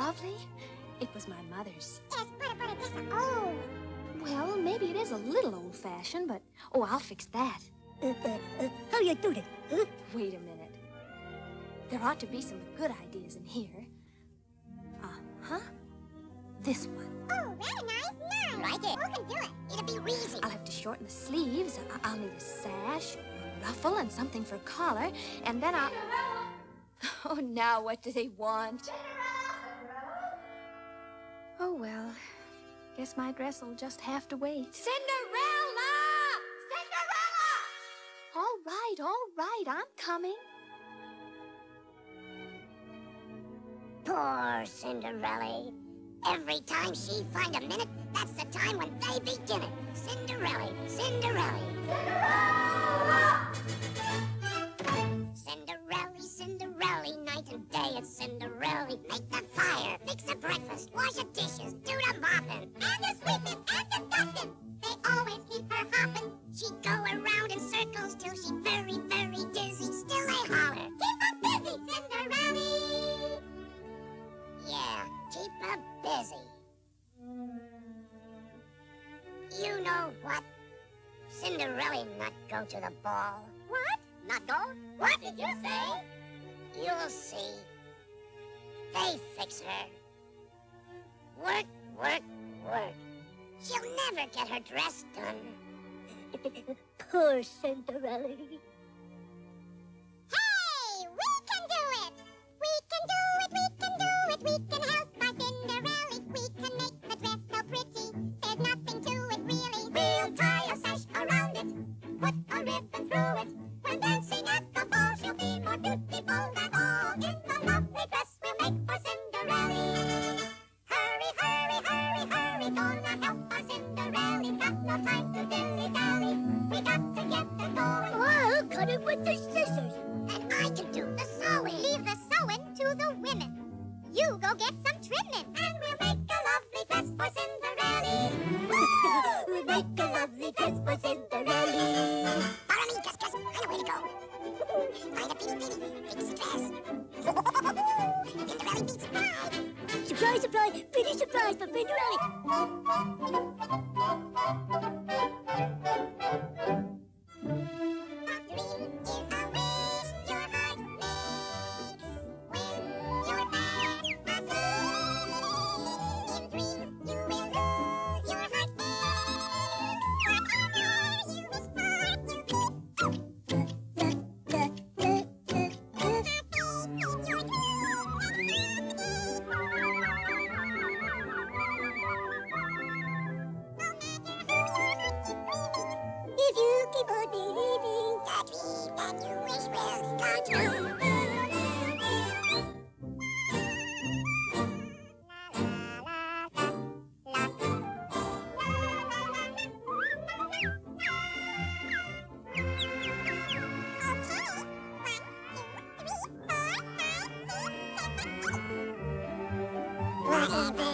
lovely? It was my mother's. Yes, but, but it isn't old. Well, maybe it is a little old-fashioned, but oh, I'll fix that. Uh, uh, uh, how you do that? Huh? Wait a minute. There ought to be some good ideas in here. Uh-huh. This one. Oh, very nice. Nice. Like it. Who can do it? It'll be easy. I'll have to shorten the sleeves. I- I'll need a sash, a ruffle, and something for collar. And then I'll... Oh, now what do they want? Oh, well. Guess my dress will just have to wait. Cinderella! Cinderella! All right, all right. I'm coming. Poor Cinderella. Every time she find a minute, that's the time when they begin it. Cinderella, Cinderella. Cinderella, it's Cinderella. Make the fire, fix the breakfast, wash the dishes, do the mopping. And the sweeping and the dusting. They always keep her hopping. She'd go around in circles till she very, very dizzy. Still they holler. Keep her busy, Cinderella. Yeah, keep her busy. You know what? Cinderella not go to the ball. What? Not go? What did you say? You'll see. They fix her. Work, work, work. She'll never get her dress done. Poor Cinderella. Hey, we can do it! We can do it, we can do it, we can help my Cinderella. We can make the dress so pretty. There's nothing to it really. We'll tie a sash around it, put a ribbon through it. Gonna help Cinderella. Got no time to dilly-dally. We got to get her going. Cut it with the scissors. And I can do the sewing. Leave the sewing to the women. You go get some trimming. And we'll make a lovely dress for Cinderella. we'll make a lovely dress for Cinderella. Follow me, Gus Gus. I know where to go. Find a bitty bitty pixie dress. Cinderella beats. Surprise, surprise, pretty surprise for Cinderella. Whatever